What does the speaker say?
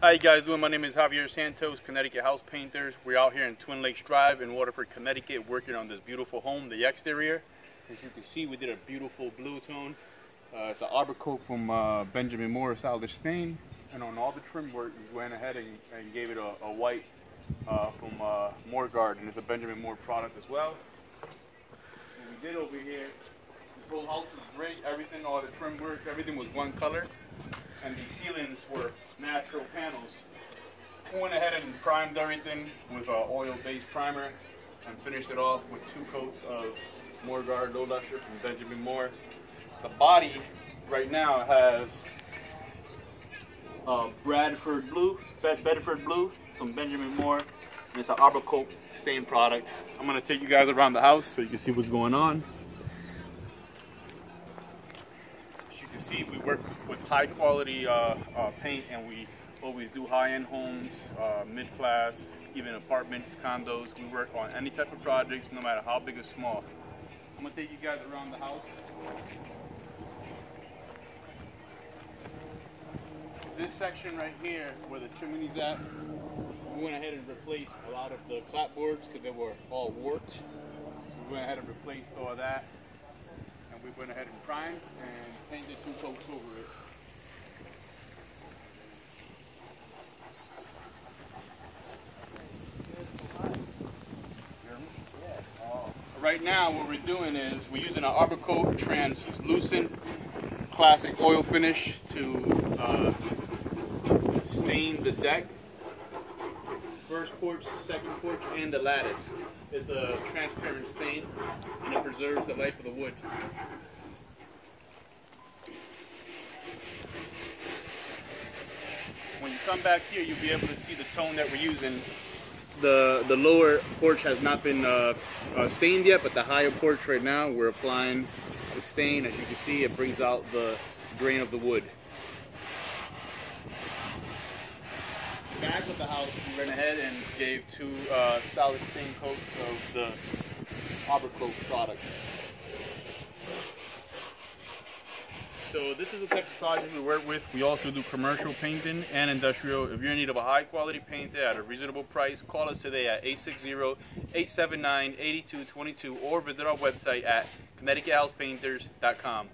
How you guys doing? My name is Javier Santos, Connecticut House Painters. We're out here in Twin Lakes Drive in Waterford, Connecticut, working on this beautiful home, the exterior. As you can see, we did a beautiful blue tone. Uh, it's an arbor coat from uh, Benjamin Moore Solid Stain. And on all the trim work, we went ahead and, and gave it a, a white uh, from uh, MoorGard. It's a Benjamin Moore product as well. What we did over here, this whole house was great. Everything, all the trim work, everything was one color and the ceilings were natural panels. We went ahead and primed everything with uh, oil-based primer and finished it off with two coats of MoorGard Low Lustre from Benjamin Moore. The body right now has uh, Bradford Blue, Bed Bedford Blue from Benjamin Moore. And it's an Arbor Coat stain product. I'm gonna take you guys around the house so you can see what's going on. See, we work with high quality uh, uh, paint and we always do high-end homes, uh, mid-class, even apartments, condos. We work on any type of projects, no matter how big or small. I'm gonna take you guys around the house. This section right here, where the chimney's at, we went ahead and replaced a lot of the clapboards because they were all warped. So we went ahead and replaced all that and we went ahead and primed and painted two coats over it. Right now what we're doing is we're using an Arbor Coat translucent classic oil finish to uh, stain the deck, first porch, second porch, and the lattice is a transparent stain and it preserves the life of the wood. When you come back here, you'll be able to see the tone that we're using. The, the lower porch has not been uh, uh, stained yet, but the higher porch right now, we're applying the stain. As you can see, it brings out the grain of the wood. Back of the house, we went ahead and gave two uh, solid stain coats of the Coat product. So this is the type of project we work with. We also do commercial painting and industrial. If you're in need of a high quality painter at a reasonable price, call us today at 860-879-8222 or visit our website at ConnecticutHousePainters.com.